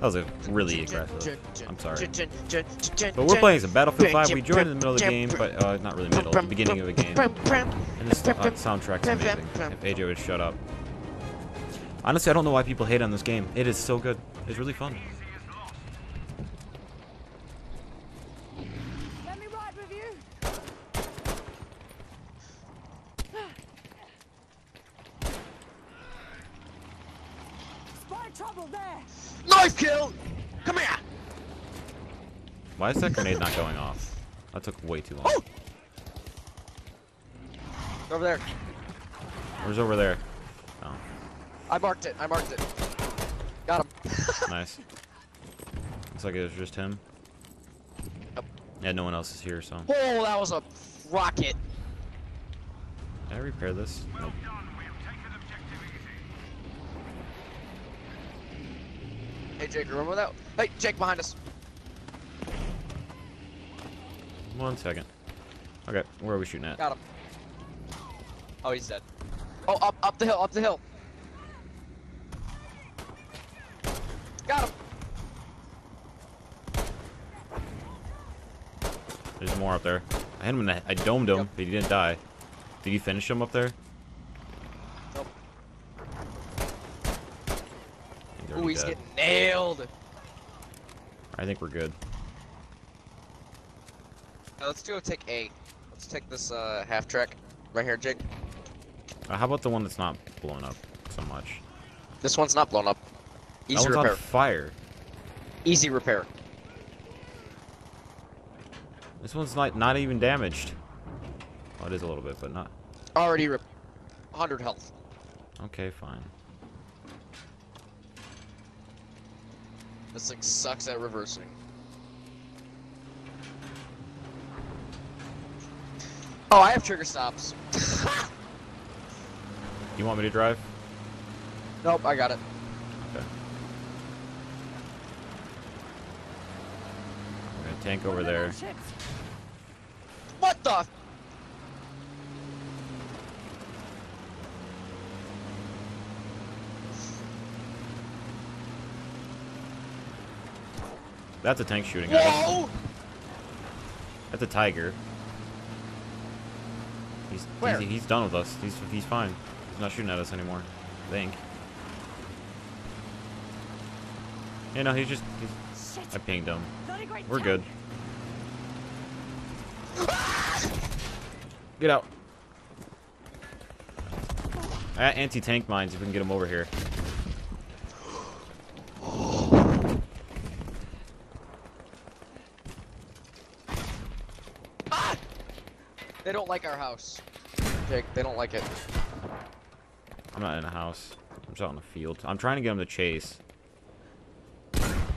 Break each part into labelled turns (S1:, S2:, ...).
S1: That was a really aggressive. I'm sorry. But we're playing some Battlefield 5. We joined in the middle of the game, but uh, not really middle, the beginning of the game. And this uh, soundtrack's amazing. If AJ would shut up. Honestly, I don't know why people hate on this game. It is so good. It's really fun.
S2: Let me ride with you. Spy trouble there.
S3: Knife kill! Come here!
S1: Why is that grenade not going off? That took way too long.
S3: Oh! Over there.
S1: Where's over there? Oh,
S3: I marked it. I marked it. Got him.
S1: nice. Looks like it was just him.
S3: Yep.
S1: Yeah, no one else is here, so.
S3: Oh, that was a rocket.
S1: Can I repair this? Nope.
S3: Jake, remember that? Hey, Jake, behind us.
S1: One second. Okay, where are we shooting at?
S3: Got him. Oh, he's dead. Oh, up, up the hill, up the hill. Got him.
S1: There's more up there. I hit him in the, I domed him,
S3: Yep.
S1: but he didn't die. Did you finish him up there?
S3: Nope.
S1: I
S3: Ooh, he's
S1: dead.
S3: getting nailed.
S1: I think we're good.
S3: Uh, let's do a take A. Let's take this uh, half track right here, Jake.
S1: Uh, how about the one that's not blown up so much?
S3: This one's not blown up.
S1: That
S3: Easy
S1: one's
S3: repair.
S1: on fire.
S3: Easy repair.
S1: This one's not not even damaged. Well, it is a little bit, but not.
S3: Already 100 health.
S1: Okay, fine.
S3: This thing sucks at reversing. Oh, I have trigger stops.
S1: You want me to drive?
S3: nope, I got it.
S1: Okay. I'm gonna tank over there.
S3: What the?
S1: That's a tank shooting at us. That's a tiger. He's,
S3: Where?
S1: he's he's done with us. He's he's fine. He's not shooting at us anymore. I think. You know, he's just he's,
S2: Shit.
S1: I pinged him.
S2: Not a great
S1: We're
S2: tank.
S1: good. Get out. I got anti-tank mines if we can get him over here.
S3: They don't like our house. Jake, they don't like it.
S1: I'm not in a house. I'm just out in the field. I'm trying to get them to chase.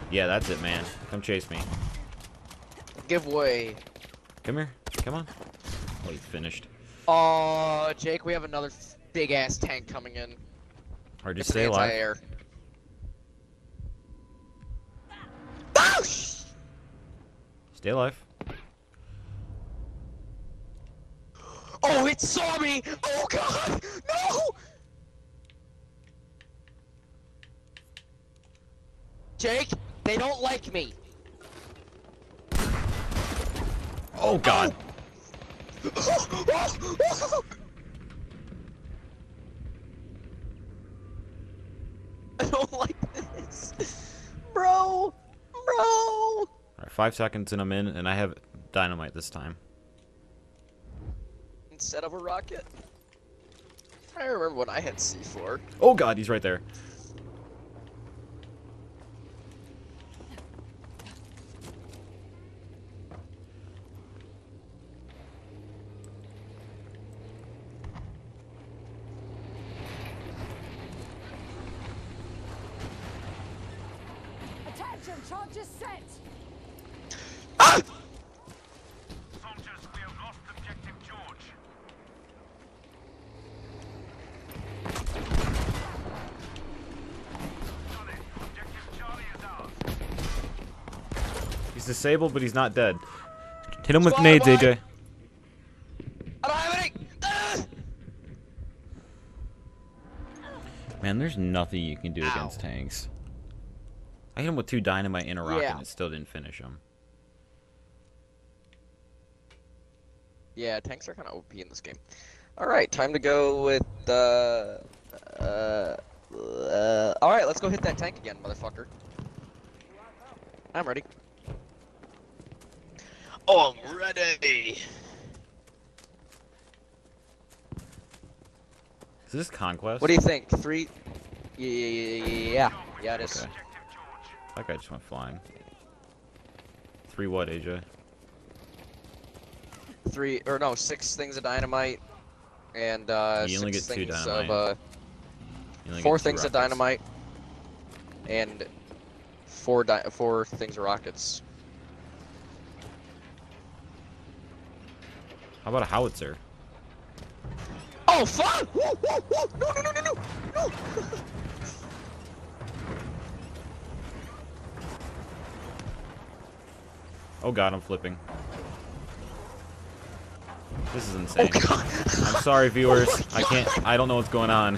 S1: Yeah, that's it, man. Come chase me.
S3: Give way.
S1: Come here. Come on. Oh, he's finished.
S3: Oh, Jake, we have another big ass tank coming in.
S1: Or just
S3: It's
S1: stay alive.
S3: Oh,
S1: Stay alive.
S3: Oh, it saw me! Oh god! No! Jake, they don't like me.
S1: Oh God.
S3: I don't like this. Bro! Bro!
S1: All right, five seconds and I'm in, and I have dynamite this time.
S3: Instead of a rocket. I remember when I had C4.
S1: Oh God, he's right there.
S2: Attention, charges set.
S3: Ah!
S1: Disabled, but he's not dead. Hit him with
S3: Squad
S1: nades. AJ.
S3: I don't have any! Ah!
S1: Man, there's nothing you can do against tanks. I hit him with two dynamite in a rocket
S3: Yeah.
S1: and it still didn't finish him.
S3: Yeah, tanks are kind of OP in this game. All right, time to go with uh, uh, uh. All right, let's go hit that tank again, motherfucker. I'm ready. Oh, I'm ready.
S1: Is this conquest?
S3: What do you think? Three? Yeah, yeah, yeah, it is.
S1: Okay. That guy just went flying. Three what, AJ?
S3: Three or no, six things of dynamite, and uh,
S1: You only
S3: six
S1: get two
S3: things
S1: dynamite.
S3: of uh,
S1: You only
S3: four
S1: two
S3: things of dynamite, and four di- four things of rockets.
S1: How about a howitzer?
S3: Oh fuck! Woo, woo, woo! No, no, no, no, no, no!
S1: Oh god, I'm flipping. This is oh, insane.
S3: Oh god!
S1: I'm sorry, oh, viewers. I can't. I don't know what's going on.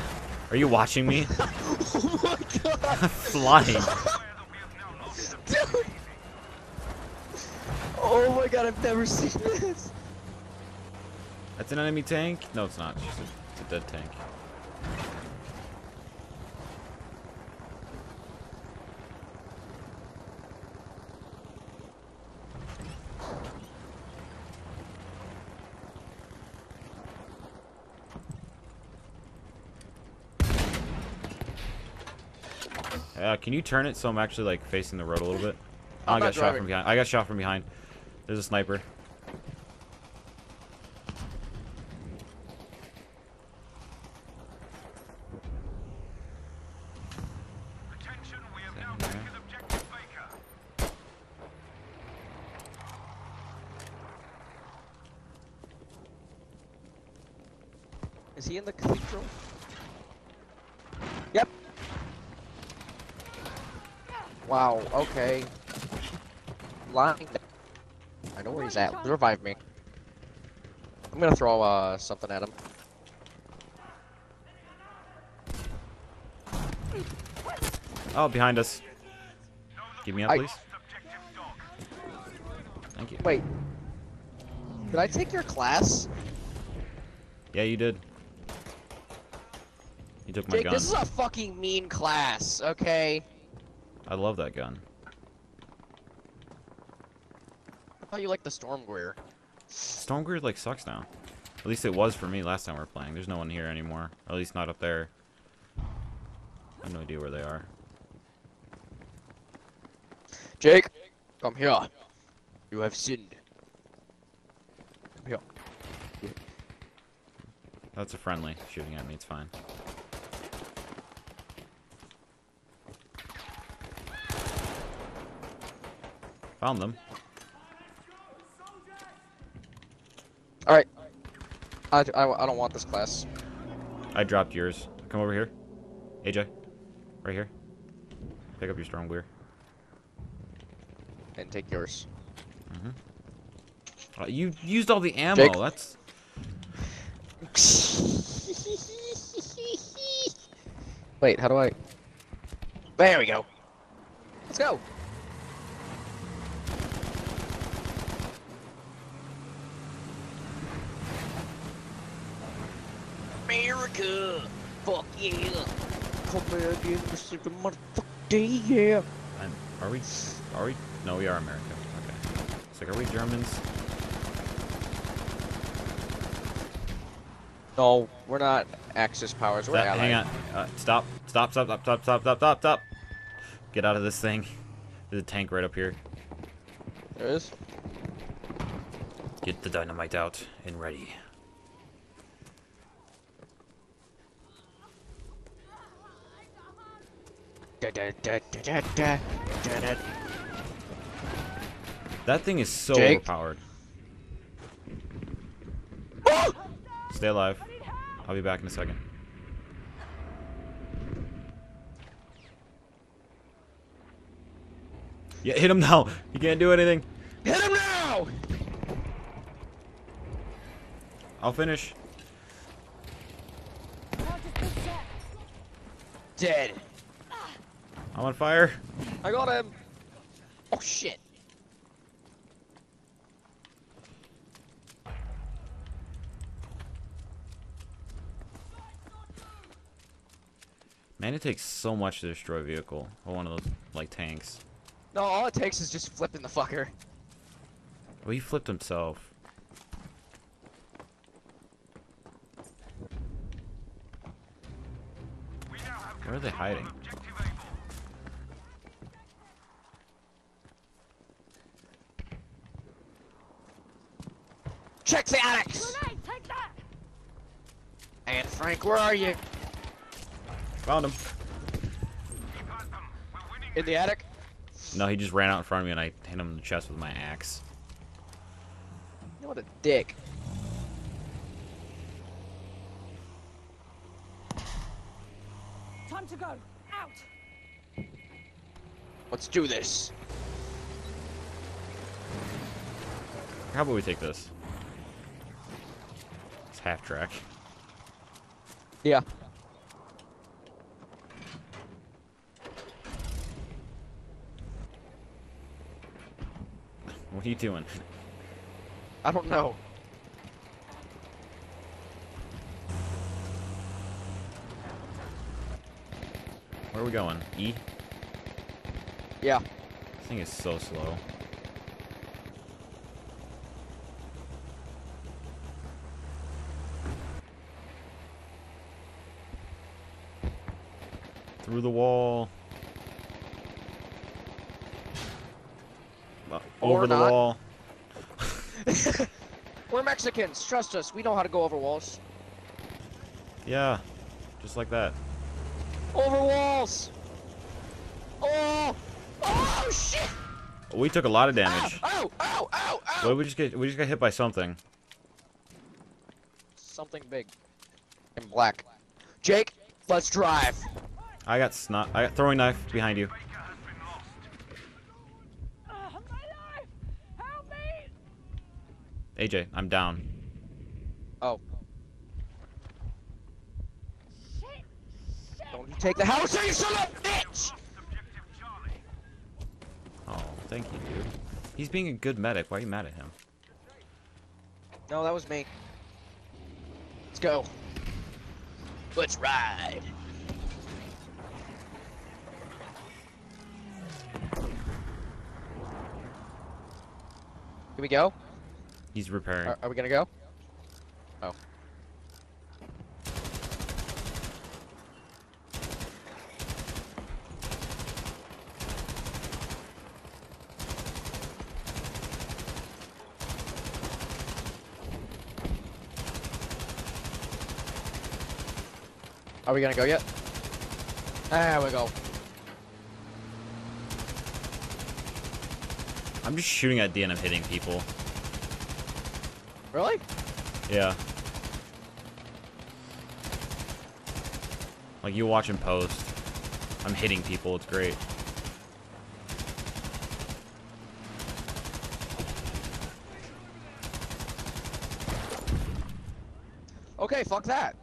S1: Are you watching me?
S3: oh my god!
S1: I'm flying.
S3: Dude! Oh my god! I've never seen this.
S1: That's an enemy tank? No, it's not. It's just a, it's a dead tank. Uh, can you turn it so I'm actually like facing the road a little bit? Oh, I got
S3: not
S1: shot from behind. I got shot from behind. There's a sniper.
S4: Attention, we have now taken objective Baker.
S3: Is he in the cathedral? Yep. Wow. Okay. Lying. I know where he's at. Revive me. I'm gonna throw uh something at him.
S1: Oh, behind us. Give me up,
S3: I-
S1: please. Thank you.
S3: Wait. Did I take your class?
S1: Yeah, you did. You took my
S3: Jake,
S1: gun.
S3: this is a fucking mean class, okay?
S1: I love that gun.
S3: I thought you liked the Storm Greer.
S1: Sturmgewehr like sucks now. At least it was for me last time we were playing. There's no one here anymore. Or at least not up there. I have no idea where they are.
S3: Jake, come here. You have sinned. Come here.
S1: That's a friendly shooting at me. It's fine. Found them.
S3: Alright. I, I, I don't want this class.
S1: I dropped yours. Come over here. AJ. Right here. Pick up your strong gear.
S3: And take yours.
S1: Uh, you used all the ammo.
S3: Jake.
S1: That's
S3: Wait, how do I? There we go. Let's go. America, fuck yeah. Come back in the super motherfucker day, yeah.
S1: And are we? Are we? No, we are America. Okay. It's like, are we Germans?
S3: No, we're not Axis powers. We're
S1: That- hang on. Uh, stop. Stop. Stop. Stop. Stop. Stop. Stop. Stop. Stop. Get out of this thing. There's a tank right up here.
S3: There is.
S1: Get the dynamite out and ready. That thing is so
S3: Jake?
S1: overpowered. Stay alive. I'll be back in a second. Yeah, hit him now. He can't do anything.
S3: Hit him now!
S1: I'll finish.
S2: Charges been set.
S3: dead.
S1: I'm on fire.
S3: I got him. Oh shit.
S1: Man, it takes so much to destroy a vehicle or one of those like tanks.
S3: No, all it takes is just flipping the fucker.
S1: Well, he flipped himself.
S4: We now have
S1: Where are they
S4: control of
S1: hiding?
S4: Objective Able.
S3: Check the attics.
S2: Grenade, take that!
S3: And Frank, where are you?
S1: Found him.
S4: Keep at them. We're winning.
S3: In the attic?
S1: No, he just ran out in front of me and I hit him in the chest with my axe.
S3: You know what a dick.
S2: Time to go. Out!
S3: Let's do this.
S1: How about we take this? Half track.
S3: Yeah.
S1: What are you doing?
S3: I don't know.
S1: Where are we going? E?
S3: Yeah.
S1: This thing is so slow. Through the wall. Uh, Over the
S3: not.
S1: wall.
S3: We're Mexicans. Trust us. We know how to go over walls.
S1: Yeah. Just like that.
S3: Over walls. Oh. Oh shit.
S1: We took a lot of damage.
S3: ow, ow, ow,
S1: What
S3: ow.
S1: did we just get? We just got hit by something.
S3: Something big. And black. Jake, let's drive.
S1: I got snot. I got throwing knife behind you.
S4: Baker has been lost.
S2: My life! Help me!
S1: AJ, I'm down.
S3: Oh,
S2: Shit! Shit!
S3: don't you take the house, you son of a bitch!
S1: Oh, thank you, dude. He's being a good medic. Why are you mad at him?
S3: No, that was me. Let's go. Let's ride. Here we go.
S1: He's repairing.
S3: Are, are we gonna go? Oh. Are we gonna go yet? There we go.
S1: I'm just shooting at D and I'm hitting people.
S3: Really?
S1: Yeah. Like you watch him post. I'm hitting people. It's great.
S3: Okay, fuck that.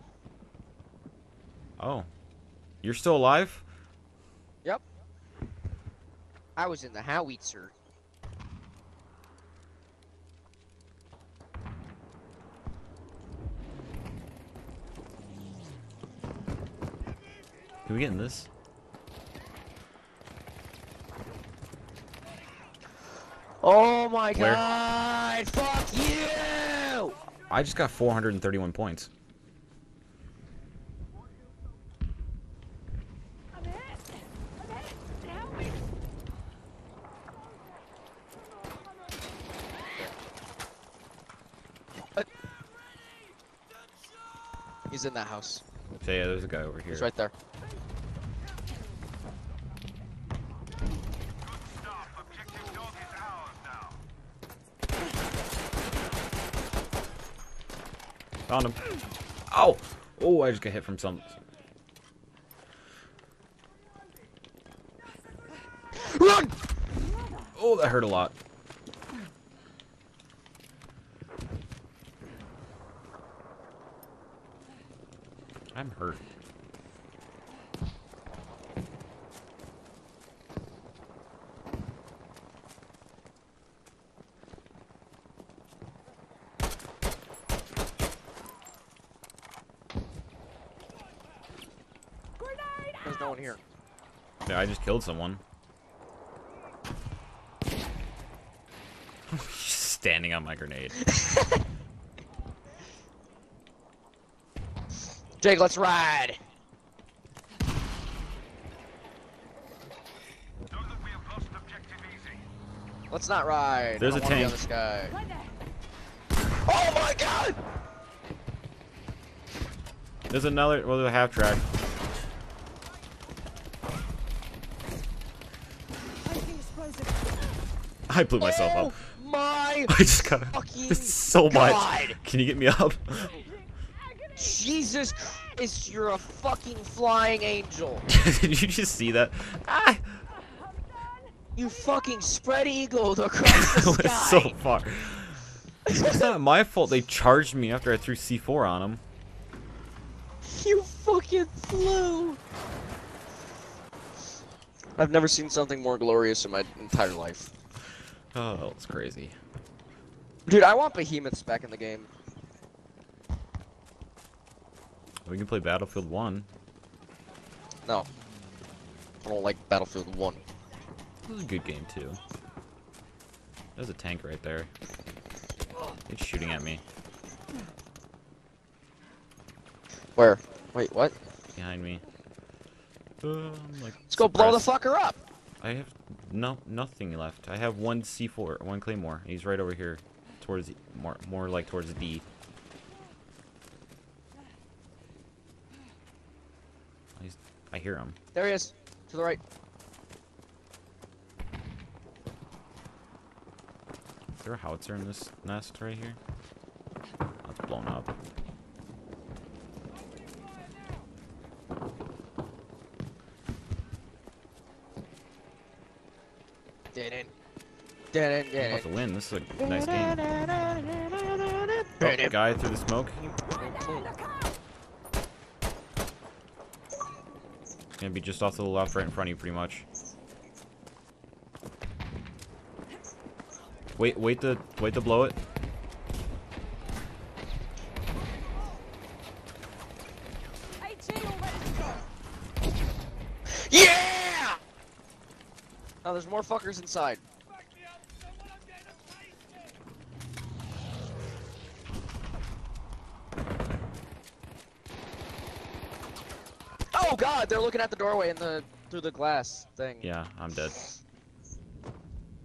S1: Oh. You're still alive?
S3: Yep. I was in the howitzer.
S1: Can we get in this?
S3: Oh my
S1: Where?
S3: god! Fuck you!
S1: I just got 431 points.
S2: I'm hit! I'm hit! Help me!
S3: He's in that house.
S1: So yeah, there's a guy over here.
S3: He's right there.
S4: Stop. Objective dog is ours now.
S1: Found him. Oh! Oh, I just got hit from something.
S3: Run!
S1: Oh, that hurt a lot. I'm hurt.
S3: no one here.
S1: Yeah, I just killed someone. Standing on my grenade.
S3: Jake, let's ride.
S4: Know that we have lost objective easy.
S3: Let's not ride.
S1: There's a
S3: don't wanna be on
S1: tank.
S3: this guy. Oh my god!
S1: There's another, well, there's a half track. I blew myself
S3: oh
S1: up.
S3: my
S1: I just got
S3: fucking
S1: It's so much.
S3: God.
S1: Can you get me up?
S3: Jesus Christ, you're a fucking flying angel.
S1: Did you just see that? Ah!
S3: You fucking spread eagled across the sky.
S1: so far. It's not my fault they charged me after I threw C4 on them.
S3: You fucking flew. I've never seen something more glorious in my entire life.
S1: Oh, that was crazy.
S3: Dude, I want behemoths back in the game.
S1: We can play Battlefield 1.
S3: No. I don't like Battlefield 1.
S1: This is a good game, too. There's a tank right there. It's shooting at me.
S3: Where? Wait, what?
S1: Behind me. Uh, like,
S3: Let's go blow the fucker up.
S1: I have no nothing left. I have one C4, one claymore. He's right over here, towards the, more more like towards the D. He's, I hear him.
S3: There he is. To the right.
S1: Is there a howitzer in this nest right here? That's blown up.
S3: Didn't. Didn't.
S1: I'm about to win. This is a nice game. Oh, guy through the smoke. Gonna be just off to the left, right in front of you, pretty much. Wait, wait to wait to blow it.
S2: AT all ready to go.
S3: Yeah! Oh, there's more fuckers inside. Oh god, they're looking at the doorway in the through the glass thing.
S1: Yeah, I'm dead.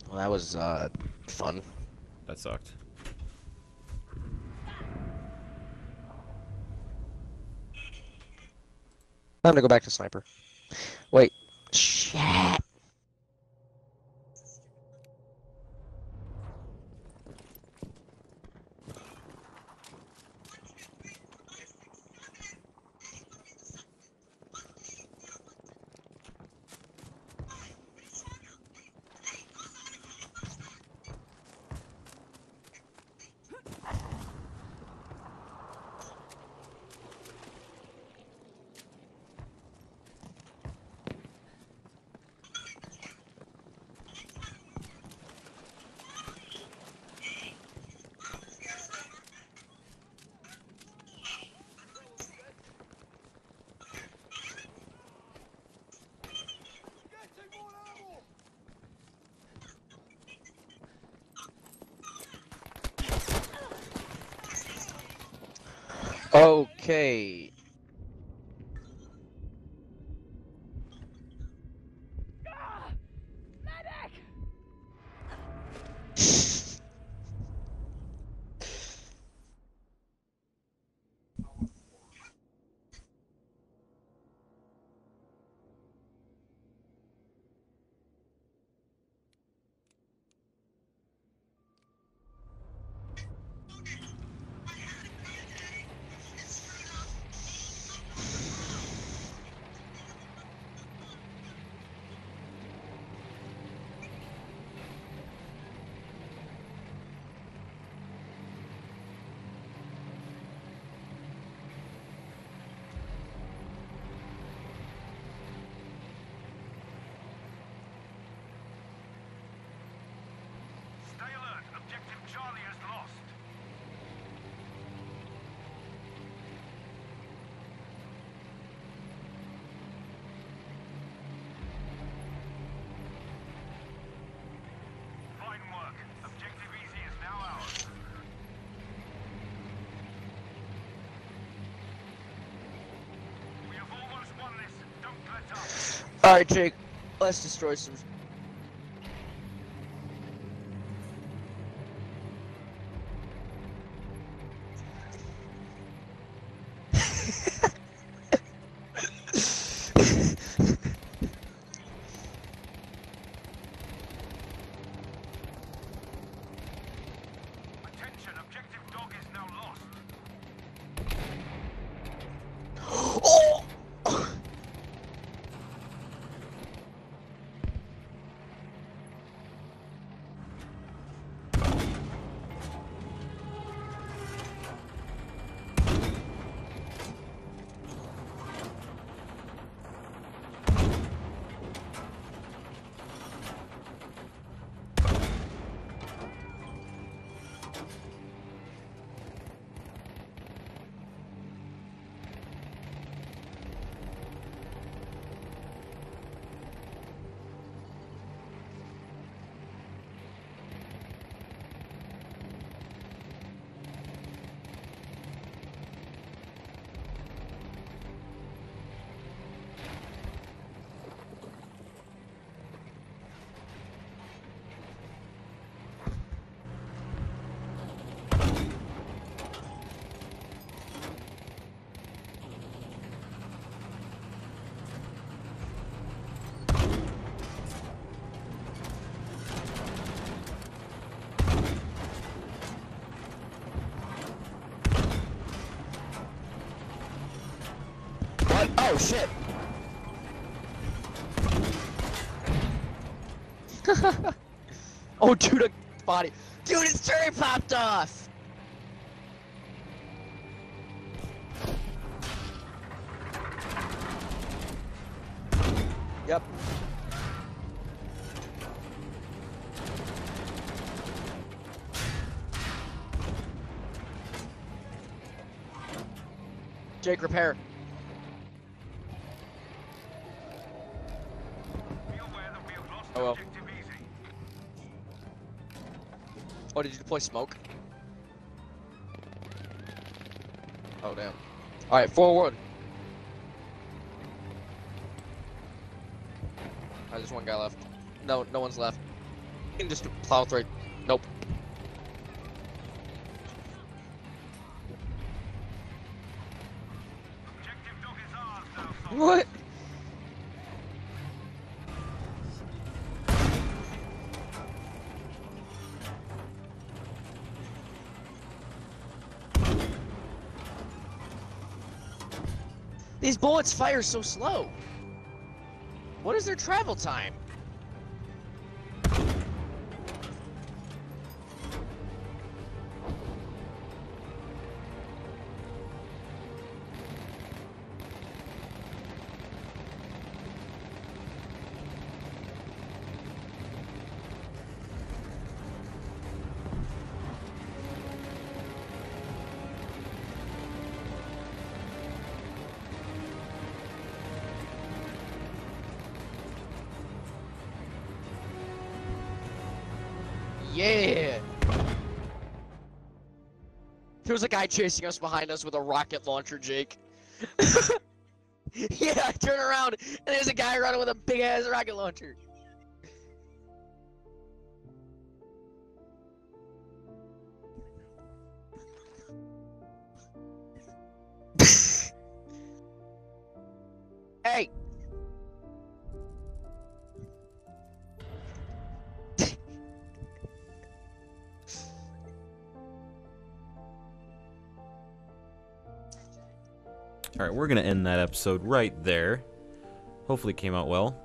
S3: Well, that was uh fun.
S1: That sucked.
S3: Time to go back to sniper. Wait. Shit. Okay. Alright, Jake. Let's destroy some. Oh shit! oh, dude, a body. Dude, his cherry popped off! Yep. Jake, repair. Oh, did you deploy smoke? Oh, damn. Alright, forward. Alright, there's one guy left. No, no one's left. You can just plow through. Nope. These bullets fire so slow. What is their travel time? Yeah. There was a guy chasing us behind us with a rocket launcher, Jake. yeah, I turn around and there's a guy running with a big ass rocket launcher.
S1: We're gonna end that episode right there. Hopefully, it came out well.